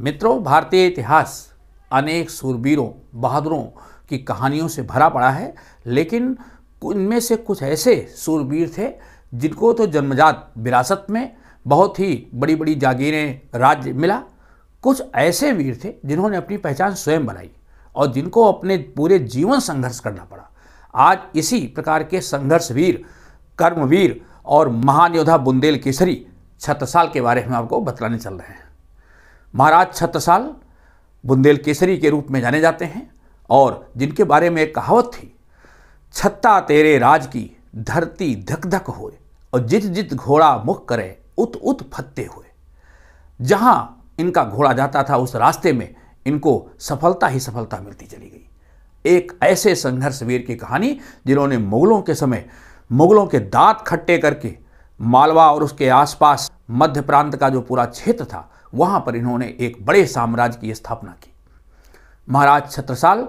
मित्रों, भारतीय इतिहास अनेक सूरबीरों बहादुरों की कहानियों से भरा पड़ा है, लेकिन इनमें से कुछ ऐसे सूरबीर थे जिनको तो जन्मजात विरासत में बहुत ही बड़ी बड़ी जागीरें राज्य मिला। कुछ ऐसे वीर थे जिन्होंने अपनी पहचान स्वयं बनाई और जिनको अपने पूरे जीवन संघर्ष करना पड़ा। आज इसी प्रकार के संघर्ष वीर कर्मवीर और महान योद्धा बुंदेल केसरी छत्रसाल के बारे में आपको बतलाने चल रहे हैं। महाराज छत्रसाल बुंदेल केसरी के रूप में जाने जाते हैं और जिनके बारे में एक कहावत थी, छत्ता तेरे राज की धरती धक धक होए और जित जित घोड़ा मुख करे उत उत फत्ते हुए। जहाँ इनका घोड़ा जाता था, उस रास्ते में इनको सफलता ही सफलता मिलती चली गई। एक ऐसे संघर्ष वीर की कहानी, जिन्होंने मुगलों के समय मुगलों के दांत खट्टे करके मालवा और उसके आसपास मध्य प्रांत का जो पूरा क्षेत्र था वहाँ पर इन्होंने एक बड़े साम्राज्य की स्थापना की। महाराज छत्रसाल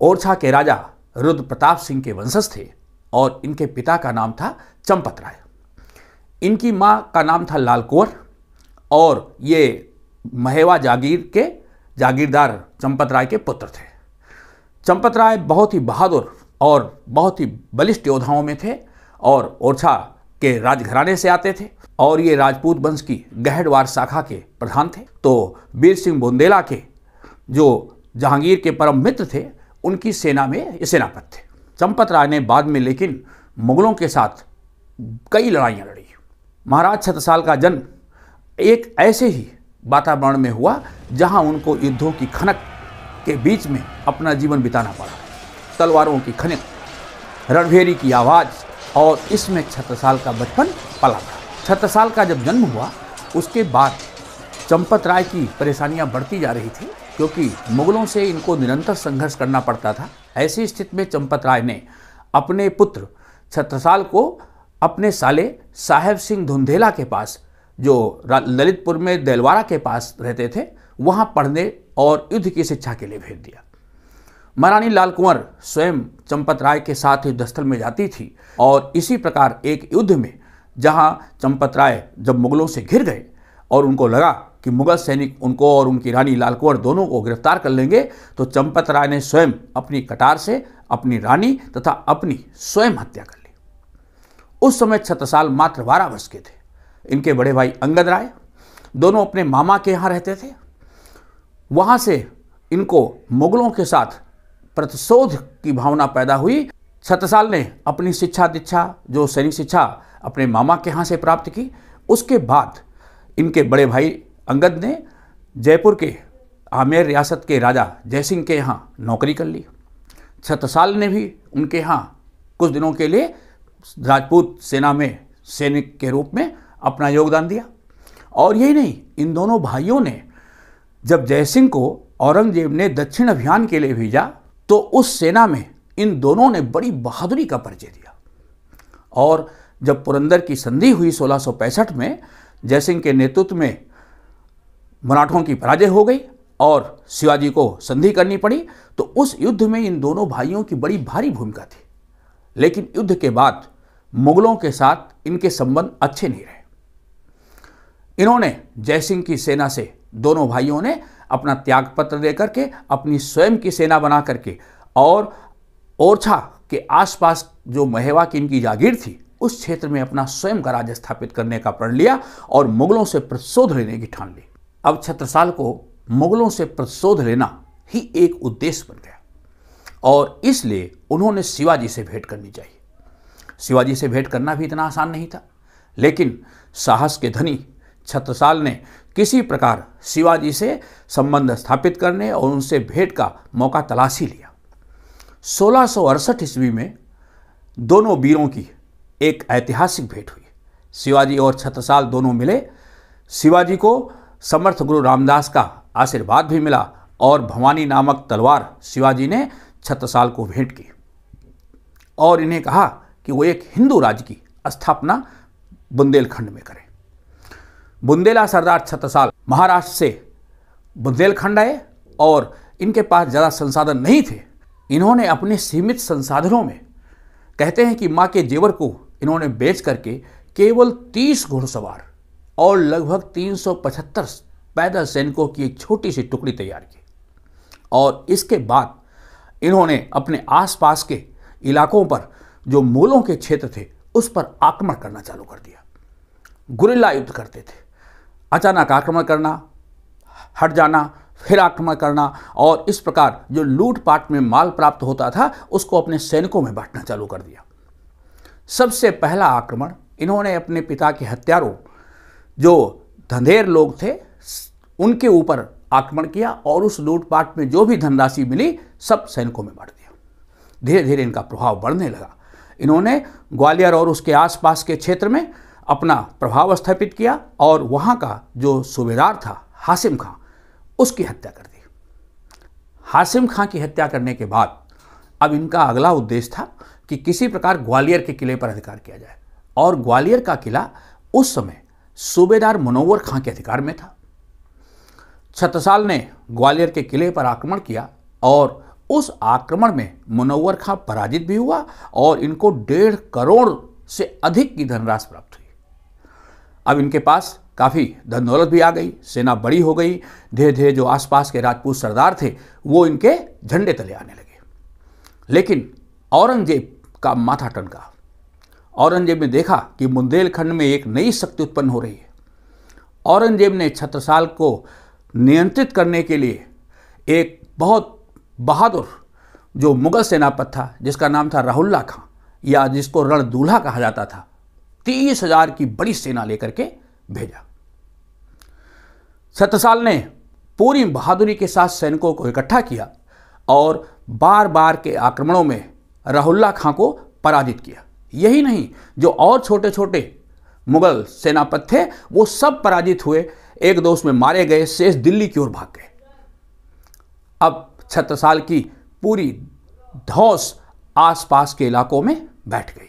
ओरछा के राजा रुद्र प्रताप सिंह के वंशज थे और इनके पिता का नाम था चंपत राय। इनकी माँ का नाम था लाल कुंवर और ये महेवा जागीर के जागीरदार चंपत राय के पुत्र थे। चंपत राय बहुत ही बहादुर और बहुत ही बलिष्ठ योद्धाओं में थे और ओरछा के राजघराने से आते थे। और ये राजपूत वंश की गहडवार शाखा के प्रधान थे। तो वीर सिंह बुंदेला के जो जहांगीर के परम मित्र थे, उनकी सेना में ये सेनापत थे। चंपत राय ने बाद में लेकिन मुगलों के साथ कई लड़ाइयाँ लड़ी। महाराज छत्रसाल का जन्म एक ऐसे ही वातावरण में हुआ, जहाँ उनको युद्धों की खनक के बीच में अपना जीवन बिताना पड़ा। तलवारों की खनक रणभेरी की आवाज़ और इसमें छत्रसाल का बचपन पला था। छत्रसाल का जब जन्म हुआ, उसके बाद चंपत राय की परेशानियाँ बढ़ती जा रही थी, क्योंकि मुगलों से इनको निरंतर संघर्ष करना पड़ता था। ऐसी स्थिति में चंपत राय ने अपने पुत्र छत्रसाल को अपने साले साहेब सिंह धुंधेला के पास, जो ललितपुर में देलवारा के पास रहते थे, वहाँ पढ़ने और युद्ध की शिक्षा के लिए भेज दिया। महारानी लाल कुंवर स्वयं चंपत राय के साथ युद्धस्थल में जाती थी और इसी प्रकार एक युद्ध में जहाँ चंपत राय जब मुगलों से घिर गए और उनको लगा कि मुगल सैनिक उनको और उनकी रानी लाल कुंवर दोनों को गिरफ़्तार कर लेंगे तो चंपत राय ने स्वयं अपनी कटार से अपनी रानी तथा अपनी स्वयं हत्या कर ली। उस समय छत्रसाल मात्र बारह वर्ष के थे। इनके बड़े भाई अंगद राय दोनों अपने मामा के यहाँ रहते थे। वहाँ से इनको मुगलों के साथ प्रतिशोध की भावना पैदा हुई। छत्रसाल ने अपनी शिक्षा दीक्षा, जो सैनिक शिक्षा अपने मामा के यहाँ से प्राप्त की। उसके बाद इनके बड़े भाई अंगद ने जयपुर के आमेर रियासत के राजा जयसिंह के यहाँ नौकरी कर ली। छत्रसाल ने भी उनके यहाँ कुछ दिनों के लिए राजपूत सेना में, सैनिक के रूप में अपना योगदान दिया। और यही नहीं, इन दोनों भाइयों ने जब जयसिंह को औरंगज़ेब ने दक्षिण अभियान के लिए भेजा तो उस सेना में इन दोनों ने बड़ी बहादुरी का परिचय दिया। और जब पुरंदर की संधि हुई सोलह में, जयसिंह के नेतृत्व में मराठों की पराजय हो गई और शिवाजी को संधि करनी पड़ी तो उस युद्ध में इन दोनों भाइयों की बड़ी भारी भूमिका थी। लेकिन युद्ध के बाद मुगलों के साथ इनके संबंध अच्छे नहीं रहे। इन्होंने जयसिंह की सेना से दोनों भाइयों ने अपना त्याग पत्र दे करके अपनी स्वयं की सेना बना करके और ओरछा के आसपास जो महेवा की इनकी जागीर थी उस क्षेत्र में अपना स्वयं का राज्य स्थापित करने का प्रण लिया और मुगलों से प्रतिशोध लेने की ठान ली। अब छत्रसाल को मुगलों से प्रतिशोध लेना ही एक उद्देश्य बन गया और इसलिए उन्होंने शिवाजी से भेंट करनी चाहिए। शिवाजी से भेंट करना भी इतना आसान नहीं था, लेकिन साहस के धनी छत्रसाल ने किसी प्रकार शिवाजी से संबंध स्थापित करने और उनसे भेंट का मौका तलाश ही लिया। सोलह ईस्वी में दोनों वीरों की एक ऐतिहासिक भेंट हुई। शिवाजी और छत्रसाल दोनों मिले। शिवाजी को समर्थ गुरु रामदास का आशीर्वाद भी मिला और भवानी नामक तलवार शिवाजी ने छत्रसाल को भेंट की। और इन्हें कहा कि वो एक हिंदू राज्य की स्थापना बुंदेलखंड में करें। बुंदेला सरदार छत्रसाल महाराष्ट्र से बुंदेलखंड आए और इनके पास ज़्यादा संसाधन नहीं थे। इन्होंने अपने सीमित संसाधनों में कहते हैं कि माँ के जेवर को इन्होंने बेच करके केवल तीस घुड़सवार और लगभग 375 पैदल सैनिकों की एक छोटी सी टुकड़ी तैयार की। और इसके बाद इन्होंने अपने आसपास के इलाकों पर जो मूलों के क्षेत्र थे, उस पर आक्रमण करना चालू कर दिया। गुरिल्ला युद्ध करते थे। अचानक आक्रमण करना, हट जाना, फिर आक्रमण करना और इस प्रकार जो लूटपाट में माल प्राप्त होता था, उसको अपने सैनिकों में बांटना चालू कर दिया। सबसे पहला आक्रमण इन्होंने अपने पिता के हत्यारों, जो धंधेर लोग थे, उनके ऊपर आक्रमण किया और उस लूटपाट में जो भी धनराशि मिली, सब सैनिकों में बांट दिया। धीरे धीरे इनका प्रभाव बढ़ने लगा। इन्होंने ग्वालियर और उसके आसपास के क्षेत्र में अपना प्रभाव स्थापित किया और वहाँ का जो सूबेदार था, हासिम खां, उसकी हत्या कर दी। हासिम खां की हत्या करने के बाद अब इनका अगला उद्देश्य था कि किसी प्रकार ग्वालियर के किले पर अधिकार किया जाए। और ग्वालियर का किला उस समय सूबेदार मनोवर खां के अधिकार में था। छत्रसाल ने ग्वालियर के किले पर आक्रमण किया और उस आक्रमण में मुनव्वर खां पराजित भी हुआ और इनको डेढ़ करोड़ से अधिक की धनराशि प्राप्त हुई। अब इनके पास काफ़ी धन दौलत भी आ गई, सेना बड़ी हो गई धीरे धीरे जो आसपास के राजपूत सरदार थे, वो इनके झंडे तले आने लगे। लेकिन औरंगज़ेब का माथा टनका। औरंगज़ेब ने देखा कि बुंदेलखंड में एक नई शक्ति उत्पन्न हो रही है। औरंगज़ेब ने छत्रसाल को नियंत्रित करने के लिए एक बहुत बहादुर जो मुगल सेनापत था, जिसका नाम था राहुल्ला खां, या जिसको रण दूल्हा कहा जाता था, तीस हज़ार की बड़ी सेना लेकर के भेजा। छत्रसाल ने पूरी बहादुरी के साथ सैनिकों को इकट्ठा किया और बार बार के आक्रमणों में राहुल्ला खां को पराजित किया। यही नहीं, जो और छोटे छोटे मुगल सेनापति थे, वो सब पराजित हुए। एक दो उसमें मारे गए, शेष दिल्ली की ओर भाग गए। अब छत्रसाल की पूरी धौस आसपास के इलाकों में बैठ गई।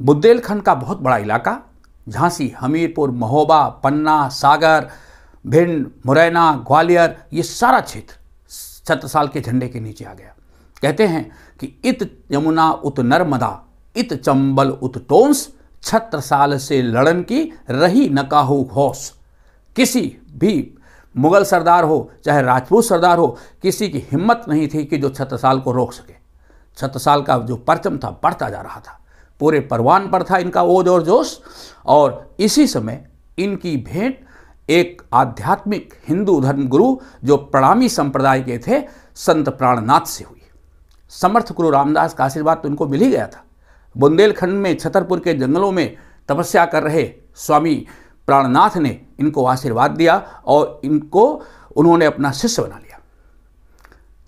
बुंदेलखंड का बहुत बड़ा इलाका, झांसी, हमीरपुर, महोबा, पन्ना, सागर, भिंड, मुरैना, ग्वालियर, ये सारा क्षेत्र छत्रसाल के झंडे के नीचे आ गया। कहते हैं कि इत यमुना उत नर्मदा, इत चंबल उत टोंस छत्रसाल से लड़न की रही नकाहू घोष। किसी भी मुगल सरदार हो, चाहे राजपूत सरदार हो, किसी की हिम्मत नहीं थी कि जो छत्रसाल को रोक सके। छत्रसाल का जो परचम था, बढ़ता जा रहा था। पूरे परवान पर था इनका ओज और जोश, और इसी समय इनकी भेंट एक आध्यात्मिक हिंदू धर्म गुरु जो प्रणामी संप्रदाय के थे, संत प्राणनाथ से हुई। समर्थ गुरु रामदास का आशीर्वाद तो इनको मिल ही गया था। बुंदेलखंड में, छतरपुर के जंगलों में तपस्या कर रहे स्वामी प्राणनाथ ने इनको आशीर्वाद दिया और इनको उन्होंने अपना शिष्य बना लिया।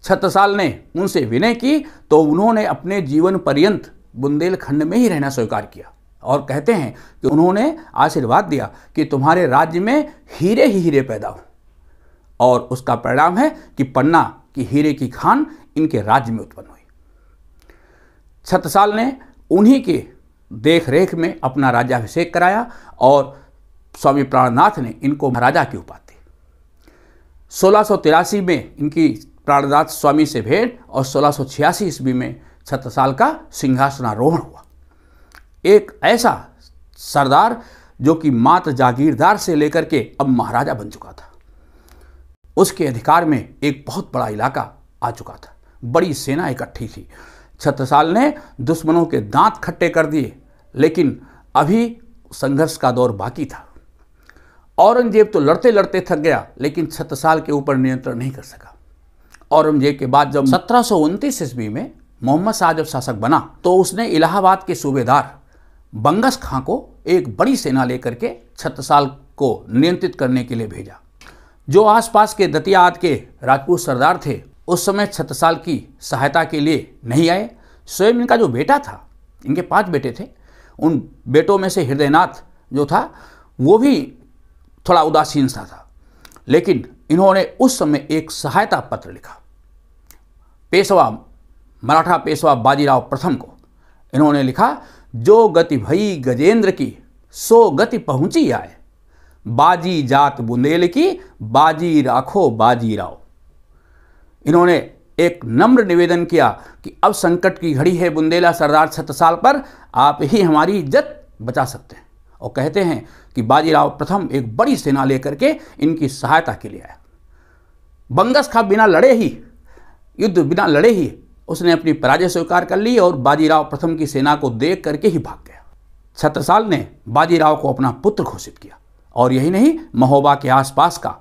छत्रसाल ने उनसे विनय की तो उन्होंने अपने जीवन पर्यंत बुंदेलखंड में ही रहना स्वीकार किया और कहते हैं कि उन्होंने आशीर्वाद दिया कि तुम्हारे राज्य में हीरे ही हीरे पैदा हो। और उसका परिणाम है कि पन्ना की हीरे की खान इनके राज्य में उत्पन्न हुई। छत्रसाल ने उन्हीं के देख रेख में अपना राज्याभिषेक कराया और स्वामी प्राणनाथ ने इनको महाराजा की उपाधि। सोलह में इनकी प्राणनाथ स्वामी से भेंट और सोलह ईस्वी में छत्रसाल का सिंहासनारोहण हुआ। एक ऐसा सरदार जो कि मात्र जागीरदार से लेकर के अब महाराजा बन चुका था। उसके अधिकार में एक बहुत बड़ा इलाका आ चुका था। बड़ी सेना इकट्ठी थी। छत्रसाल ने दुश्मनों के दांत खट्टे कर दिए, लेकिन अभी संघर्ष का दौर बाकी था। औरंगज़ेब तो लड़ते लड़ते थक गया, लेकिन छत्रसाल के ऊपर नियंत्रण नहीं कर सका। औरंगज़ेब के बाद जब सत्रह सौ उनतीस ईस्वी में मोहम्मद शाह जब शासक बना तो उसने इलाहाबाद के सूबेदार बंगस खां को एक बड़ी सेना लेकर के छत्रसाल को नियंत्रित करने के लिए भेजा, जो आसपास के दतियाद के राजपूत सरदार थे। उस समय छत्रसाल की सहायता के लिए नहीं आए। स्वयं इनका जो बेटा था, इनके पाँच बेटे थे, उन बेटों में से हृदयनाथ जो था, वो भी थोड़ा उदासीन सा था। लेकिन इन्होंने उस समय एक सहायता पत्र लिखा। पेशवा, मराठा पेशवा बाजीराव प्रथम को इन्होंने लिखा, जो गति भई गजेंद्र की, सो गति पहुँची आए। बाजी जात बुंदेल की, बाजी राखो बाजी राव इन्होंने एक नम्र निवेदन किया कि अब संकट की घड़ी है बुंदेला सरदार छत्रसाल पर, आप ही हमारी इज़्ज़त बचा सकते हैं। और कहते हैं कि बाजीराव प्रथम एक बड़ी सेना लेकर के इनकी सहायता के लिए आया। बंगस खा बिना लड़े ही, युद्ध बिना लड़े ही उसने अपनी पराजय स्वीकार कर ली और बाजीराव प्रथम की सेना को देख करके ही भाग गया। छत्रसाल ने बाजीराव को अपना पुत्र घोषित किया और यही नहीं, महोबा के आसपास का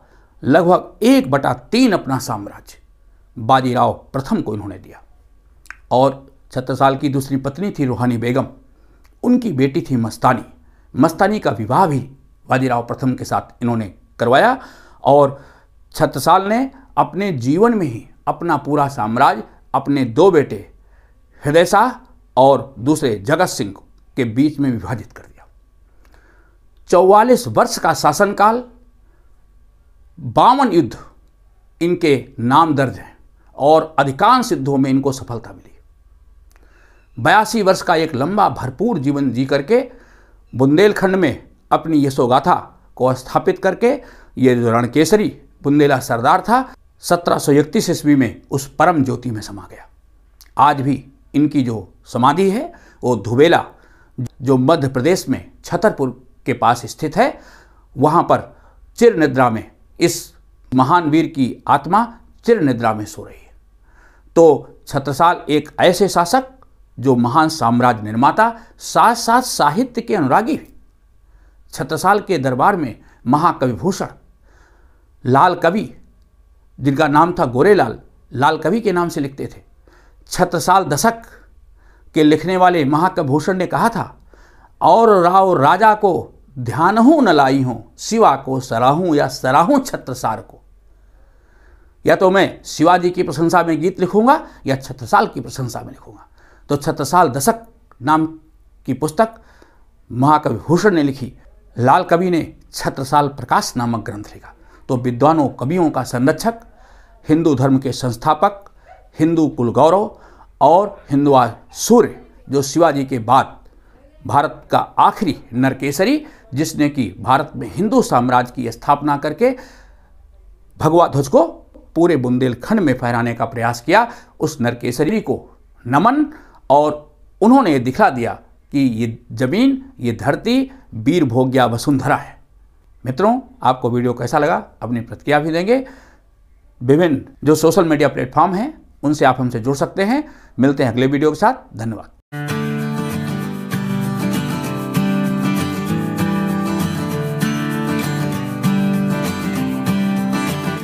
लगभग एक बटा तीन अपना साम्राज्य। बाजीराव प्रथम को इन्होंने दिया। और छत्रसाल की दूसरी पत्नी थी रूहानी बेगम, उनकी बेटी थी मस्तानी। मस्तानी का विवाह भी बाजीराव प्रथम के साथ इन्होंने करवाया और छत्रसाल ने अपने जीवन में ही अपना पूरा साम्राज्य, अपने दो बेटे हृदय शाह और दूसरे जगत सिंह के बीच में विभाजित कर दिया। चौवालीस वर्ष का शासनकाल, बावन युद्ध इनके नाम दर्ज हैं। और अधिकांश युद्धों में इनको सफलता मिली। बयासी वर्ष का एक लंबा भरपूर जीवन जी करके बुंदेलखंड में अपनी यशोगाथा को स्थापित करके ये जो रणकेसरी बुंदेला सरदार था, सत्रह सौ इकतीस ईस्वी में उस परम ज्योति में समा गया। आज भी इनकी जो समाधि है, वो धुबेला, जो मध्य प्रदेश में छतरपुर के पास स्थित है, वहाँ पर चिर निद्रा में इस महान वीर की आत्मा चिर निद्रा में सो रही तो छत्रसाल एक ऐसे शासक, जो महान साम्राज्य निर्माता साथ साथ साहित्य के अनुरागी भी। छत्रसाल के दरबार में महाकवि भूषण लाल कवि, जिनका नाम था गोरेलाल, लाल कवि के नाम से लिखते थे। छत्रसाल दशक के लिखने वाले महाकवि भूषण ने कहा था, और राव राजा को ध्यान हूँ न लाई हूँ शिवा को सराहूँ या सराहूँ छत्रसार को। या तो मैं शिवाजी की प्रशंसा में गीत लिखूँगा या छत्रसाल की प्रशंसा में लिखूँगा। तो छत्रसाल दशक नाम की पुस्तक महाकवि भूषण ने लिखी, लाल कवि ने छत्रसाल प्रकाश नामक ग्रंथ लिखा। तो विद्वानों कवियों का संरक्षक, हिंदू धर्म के संस्थापक, हिंदू कुल गौरव और हिंदुआ सूर्य, जो शिवाजी के बाद भारत का आखिरी नरकेसरी, जिसने कि भारत में हिंदू साम्राज्य की स्थापना करके भगवा ध्वज को पूरे बुंदेलखंड में फहराने का प्रयास किया। उस नरकेसरी को नमन और उन्होंने दिखा दिया कि ये ज़मीन, ये धरती वीर भोग्या वसुंधरा है। मित्रों, आपको वीडियो कैसा लगा? अपनी प्रतिक्रिया भी देंगे। विभिन्न जो सोशल मीडिया प्लेटफॉर्म हैं, उनसे आप हमसे जुड़ सकते हैं। मिलते हैं अगले वीडियो के साथ। धन्यवाद।